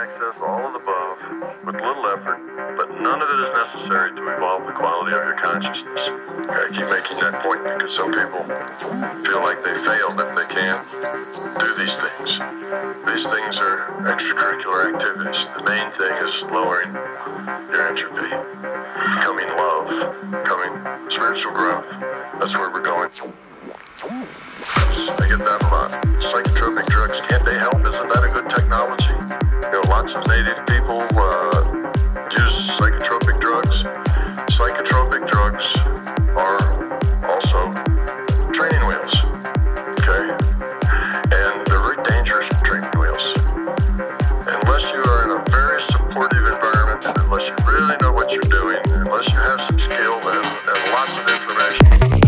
access all of the above with little effort, but none of it is necessary to evolve the quality of your consciousness. I keep making that point because some people feel like they failed if they can't do these things. These things are extracurricular activities. The main thing is lowering your entropy, becoming love, becoming spiritual growth. That's where we're going. I get that a lot. Psychotropic drugs, can't they help? Isn't that a good technology? Lots of native people uh, use psychotropic drugs. Psychotropic drugs are also training wheels, okay? And they're very dangerous training wheels. Unless you are in a very supportive environment, and unless you really know what you're doing, unless you have some skill and, and lots of information.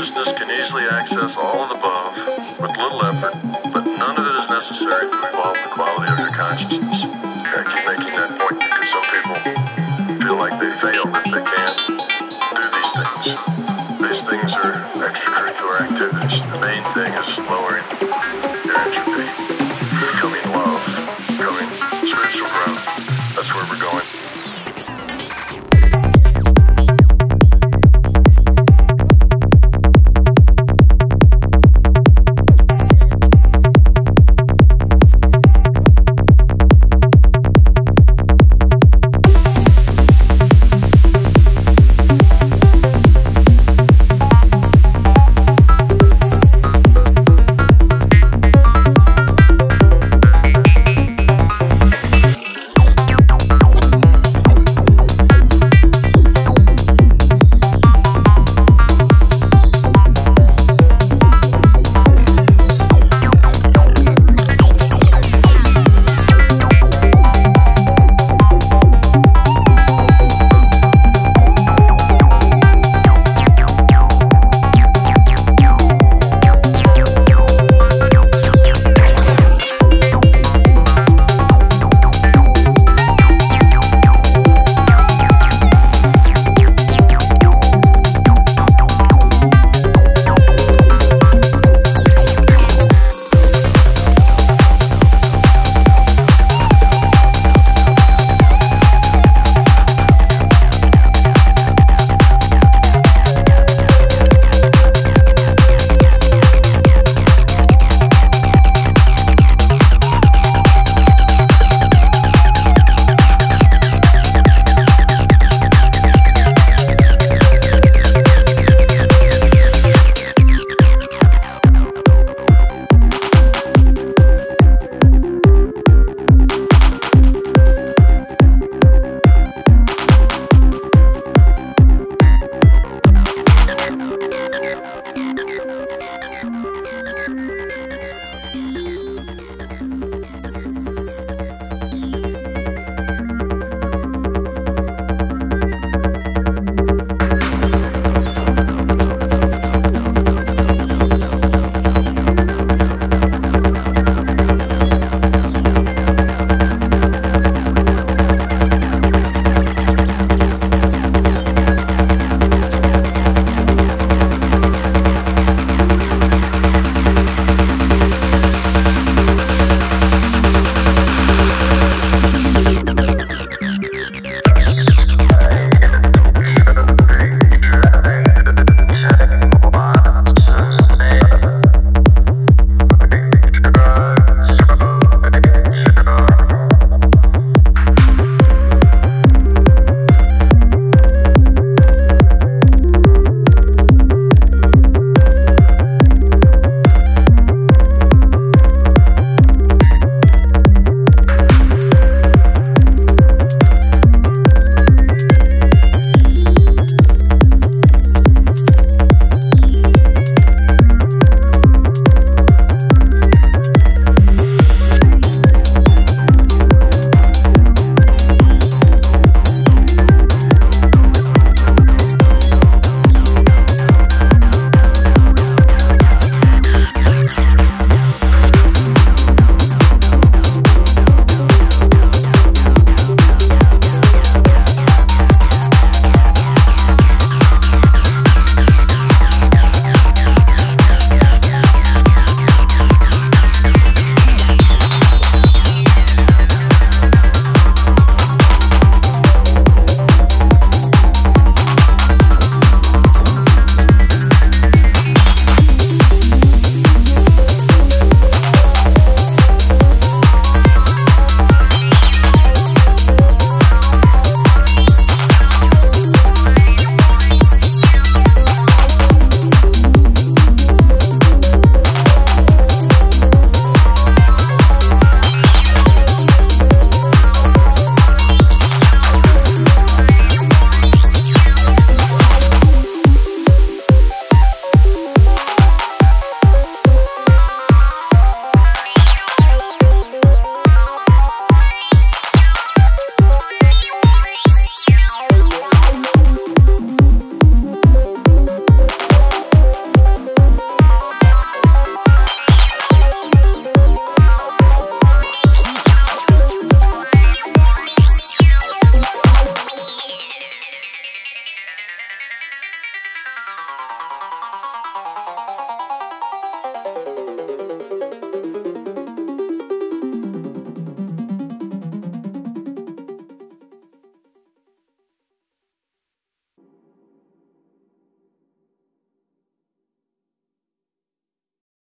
Consciousness can easily access all of the above with little effort, but none of it is necessary to evolve the quality of your consciousness. I keep making that point because some people feel like they fail if they can't do these things. These things are extracurricular activities. The main thing is lowering your entropy, becoming love, becoming spiritual growth. That's where we're going.